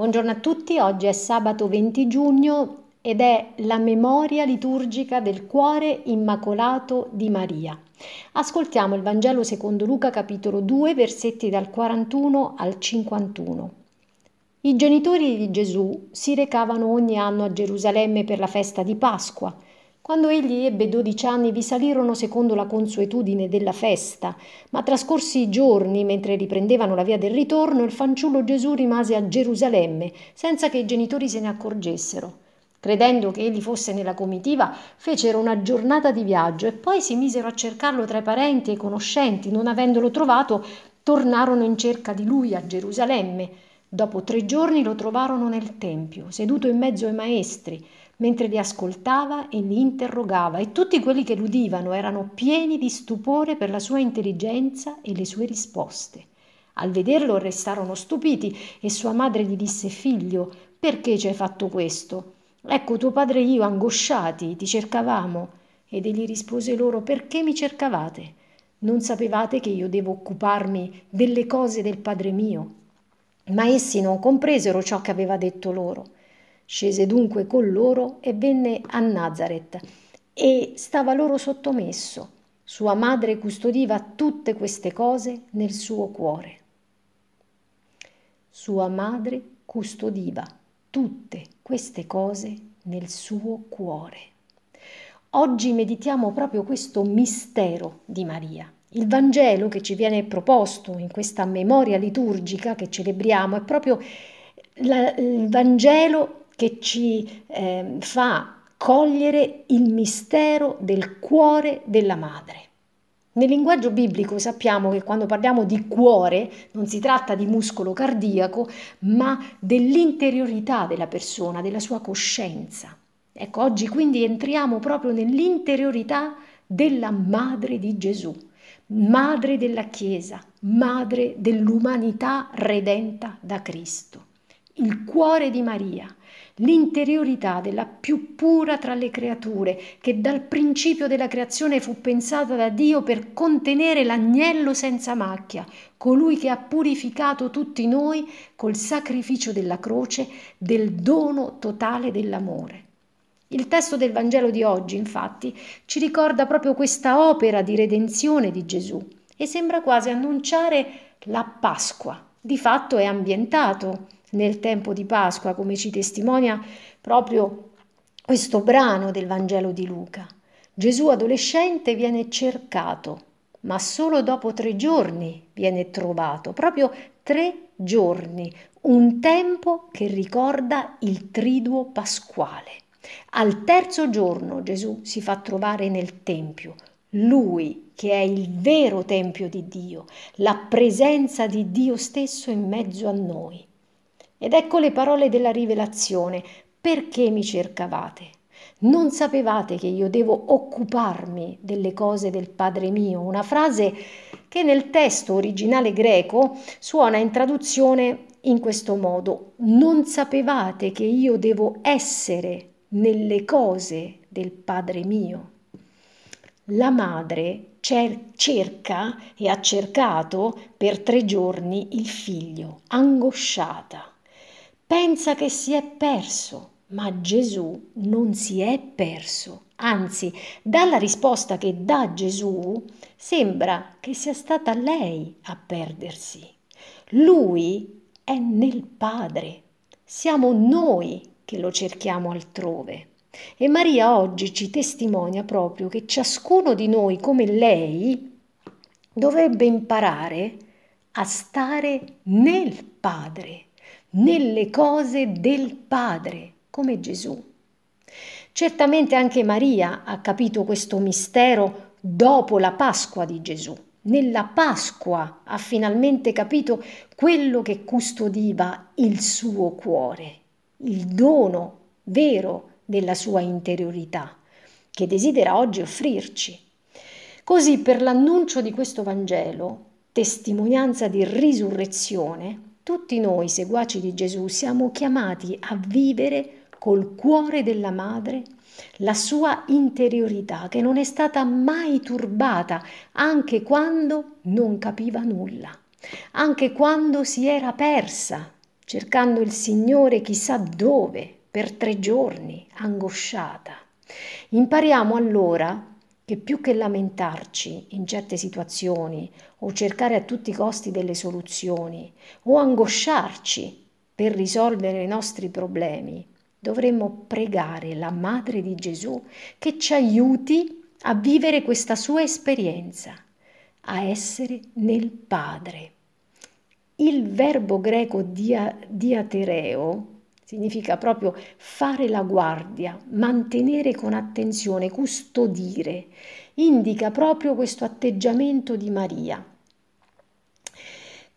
Buongiorno a tutti, oggi è sabato 20 giugno ed è la memoria liturgica del cuore immacolato di Maria. Ascoltiamo il Vangelo secondo Luca capitolo 2 versetti dal 41 al 51. I genitori di Gesù si recavano ogni anno a Gerusalemme per la festa di Pasqua quando egli ebbe dodici anni vi salirono secondo la consuetudine della festa, ma trascorsi i giorni, mentre riprendevano la via del ritorno, il fanciullo Gesù rimase a Gerusalemme, senza che i genitori se ne accorgessero. Credendo che egli fosse nella comitiva, fecero una giornata di viaggio e poi si misero a cercarlo tra i parenti e i conoscenti. Non avendolo trovato, tornarono in cerca di lui a Gerusalemme. Dopo tre giorni lo trovarono nel Tempio, seduto in mezzo ai maestri mentre li ascoltava e li interrogava e tutti quelli che l'udivano erano pieni di stupore per la sua intelligenza e le sue risposte. Al vederlo restarono stupiti e sua madre gli disse Figlio, perché ci hai fatto questo? Ecco tuo padre e io, angosciati, ti cercavamo. Ed egli rispose loro Perché mi cercavate? Non sapevate che io devo occuparmi delle cose del padre mio? Ma essi non compresero ciò che aveva detto loro. Scese dunque con loro e venne a Nazareth e stava loro sottomesso. Sua madre custodiva tutte queste cose nel suo cuore. Sua madre custodiva tutte queste cose nel suo cuore. Oggi meditiamo proprio questo mistero di Maria. Il Vangelo che ci viene proposto in questa memoria liturgica che celebriamo è proprio la, il Vangelo che ci eh, fa cogliere il mistero del cuore della madre. Nel linguaggio biblico sappiamo che quando parliamo di cuore non si tratta di muscolo cardiaco, ma dell'interiorità della persona, della sua coscienza. Ecco, oggi quindi entriamo proprio nell'interiorità della madre di Gesù, madre della Chiesa, madre dell'umanità redenta da Cristo. Il cuore di Maria l'interiorità della più pura tra le creature, che dal principio della creazione fu pensata da Dio per contenere l'agnello senza macchia, colui che ha purificato tutti noi col sacrificio della croce, del dono totale dell'amore. Il testo del Vangelo di oggi, infatti, ci ricorda proprio questa opera di redenzione di Gesù e sembra quasi annunciare la Pasqua. Di fatto è ambientato nel tempo di Pasqua, come ci testimonia proprio questo brano del Vangelo di Luca. Gesù adolescente viene cercato, ma solo dopo tre giorni viene trovato, proprio tre giorni, un tempo che ricorda il triduo pasquale. Al terzo giorno Gesù si fa trovare nel Tempio, lui che è il vero Tempio di Dio, la presenza di Dio stesso in mezzo a noi. Ed ecco le parole della rivelazione. Perché mi cercavate? Non sapevate che io devo occuparmi delle cose del Padre mio? Una frase che nel testo originale greco suona in traduzione in questo modo. Non sapevate che io devo essere nelle cose del Padre mio? La madre cerca e ha cercato per tre giorni il figlio, angosciata pensa che si è perso, ma Gesù non si è perso. Anzi, dalla risposta che dà Gesù, sembra che sia stata lei a perdersi. Lui è nel Padre. Siamo noi che lo cerchiamo altrove. E Maria oggi ci testimonia proprio che ciascuno di noi, come lei, dovrebbe imparare a stare nel Padre nelle cose del Padre, come Gesù. Certamente anche Maria ha capito questo mistero dopo la Pasqua di Gesù. Nella Pasqua ha finalmente capito quello che custodiva il suo cuore, il dono vero della sua interiorità, che desidera oggi offrirci. Così per l'annuncio di questo Vangelo, testimonianza di risurrezione, tutti noi, seguaci di Gesù, siamo chiamati a vivere col cuore della madre la sua interiorità che non è stata mai turbata anche quando non capiva nulla, anche quando si era persa. cercando il Signore chissà dove, per tre giorni, angosciata. Impariamo allora che più che lamentarci in certe situazioni o cercare a tutti i costi delle soluzioni o angosciarci per risolvere i nostri problemi, dovremmo pregare la Madre di Gesù che ci aiuti a vivere questa sua esperienza, a essere nel Padre. Il verbo greco dia, diatereo significa proprio fare la guardia, mantenere con attenzione, custodire, indica proprio questo atteggiamento di Maria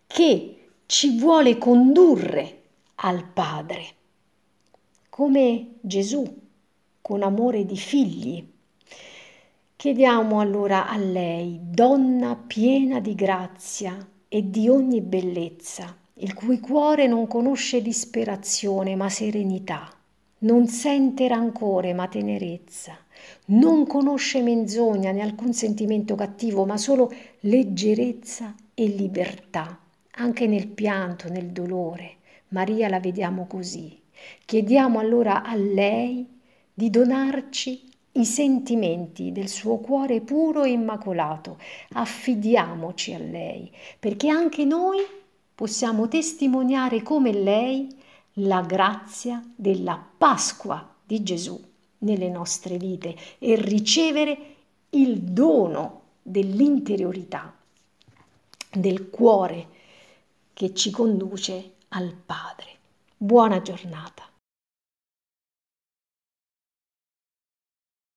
che ci vuole condurre al Padre, come Gesù, con amore di figli. Chiediamo allora a lei, donna piena di grazia e di ogni bellezza, il cui cuore non conosce disperazione ma serenità, non sente rancore ma tenerezza, non conosce menzogna né alcun sentimento cattivo ma solo leggerezza e libertà, anche nel pianto, nel dolore. Maria la vediamo così. Chiediamo allora a lei di donarci i sentimenti del suo cuore puro e immacolato. Affidiamoci a lei, perché anche noi possiamo testimoniare come lei la grazia della Pasqua di Gesù nelle nostre vite e ricevere il dono dell'interiorità, del cuore che ci conduce al Padre. Buona giornata.